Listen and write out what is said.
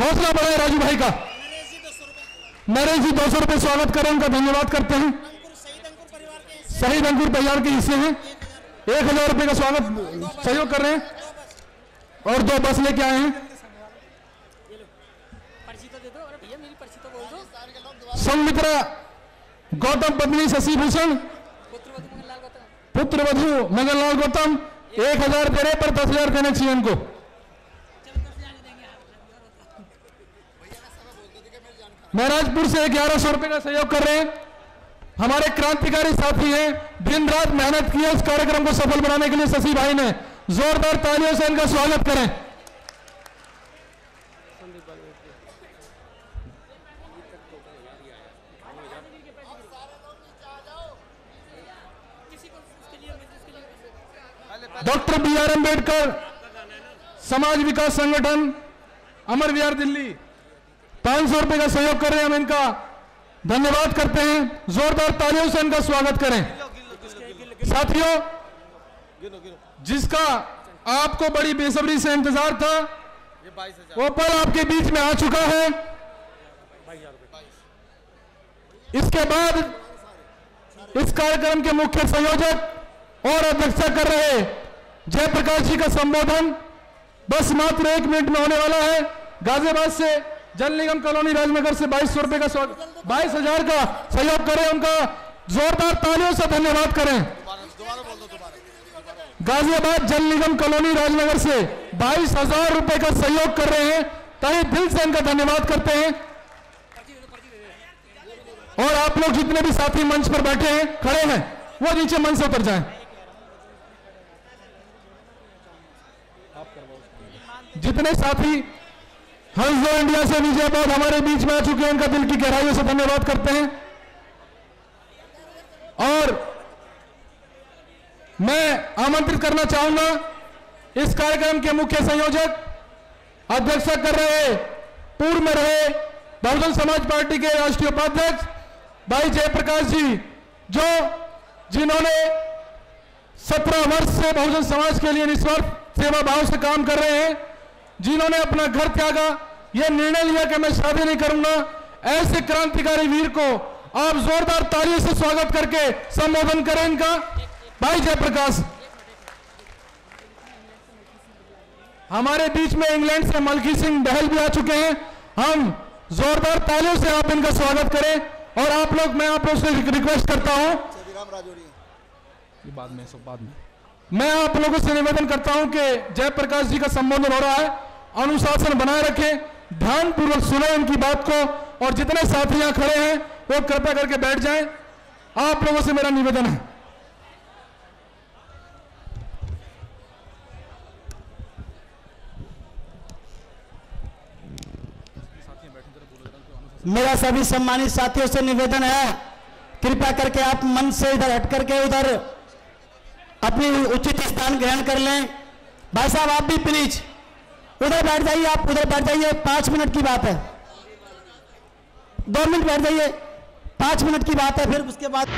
हौसला बढ़ाए राजू भाई का। नरेश जी, दो सौ रुपये स्वागत करें, उनका धन्यवाद करते हैं। शहीद अंकुर परिवार के हिस्से हैं। एक हज़ार रुपये का स्वागत सहयोग कर रहे हैं। और दो बस लेके आए हैं। संमित्रा गौतम पत्नी शशि भूषण पुत्र वधु मंगल लाल गौतम। एक हज़ार रहे पर दस हज़ार देने चाहिए उनको। महराजपुर से ग्यारह सौ रुपए का सहयोग कर रहे हैं। हमारे क्रांतिकारी साथी हैं। दिन रात मेहनत की है। इस कार्यक्रम को सफल बनाने के लिए शशि भाई ने जोरदार तालियों से इनका स्वागत करें। डॉक्टर बी आर अंबेडकर समाज विकास संगठन, अमर विहार दिल्ली। पाँच सौ रुपए का सहयोग कर रहे हैं हम इनका। धन्यवाद करते हैं। जोरदार तालियों से इनका स्वागत करें। साथियों, जिसका आपको बड़ी बेसब्री से इंतज़ार था, वो पल आपके बीच में आ चुका है। इसके बाद इस कार्यक्रम के मुख्य संयोजक और अध्यक्षता कर रहे जयप्रकाश जी का संबोधन। बस मात्र एक मिनट में होने वाला है। गाजियाबाद से जल निगम कॉलोनी राजनगर से बाईस सौ रुपए का बाईस हज़ार का सहयोग करें उनका। जोरदार तालियों से धन्यवाद करें। गाजियाबाद जल निगम कॉलोनी राजनगर से बाईस हज़ार रुपए का सहयोग कर रहे हैं। तहे दिल से इनका धन्यवाद करते हैं। और आप लोग जितने भी साथी मंच पर बैठे हैं, खड़े हैं, वो नीचे मंच से उतर जाएँ। जितने साथी हंसो इंडिया से विजयबाद हमारे बीच में आ चुके हैं, उनका दिल की गहराइयों से धन्यवाद करते हैं। और मैं आमंत्रित करना चाहूँगा, इस कार्यक्रम के मुख्य संयोजक अध्यक्षता कर रहे पूर्व में रहे बहुजन समाज पार्टी के राष्ट्रीय उपाध्यक्ष भाई जयप्रकाश जी, जो जिन्होंने सत्रह वर्ष से बहुजन समाज के लिए निस्वार्थ सेवा भाव से काम कर रहे हैं। जिन्होंने अपना घर त्यागा यह निर्णय लिया कि मैं शादी नहीं करूँगा। ऐसे क्रांतिकारी वीर को आप जोरदार तालियों से स्वागत करके संबोधन करें इनका। भाई जयप्रकाश, हमारे बीच में इंग्लैंड से मलकी सिंह बहल भी आ चुके हैं। हम जोरदार तालियों से आप इनका स्वागत करें और आप लोग, मैं आप लोग से रिक्वेस्ट करता हूँ ये बाद में सब बाद में मैं आप लोगों से निवेदन करता हूँ कि जयप्रकाश जी का संबोधन हो रहा है। अनुशासन बनाए रखें ध्यान पूर्वक सुने उनकी बात को, और जितने साथी यहाँ खड़े हैं, वो कृपया करके बैठ जाएँ। आप लोगों से मेरा निवेदन है। मेरा सभी सम्मानित साथियों से निवेदन है कृपया करके आप मन से इधर हट करके उधर अपनी उचित स्थान ग्रहण कर लें। भाई साहब, आप भी प्लीज़ उधर बैठ जाइए आप, उधर बैठ जाइए, पाँच मिनट की बात है। दो मिनट बैठ जाइए, पाँच मिनट की बात है, फिर उसके बाद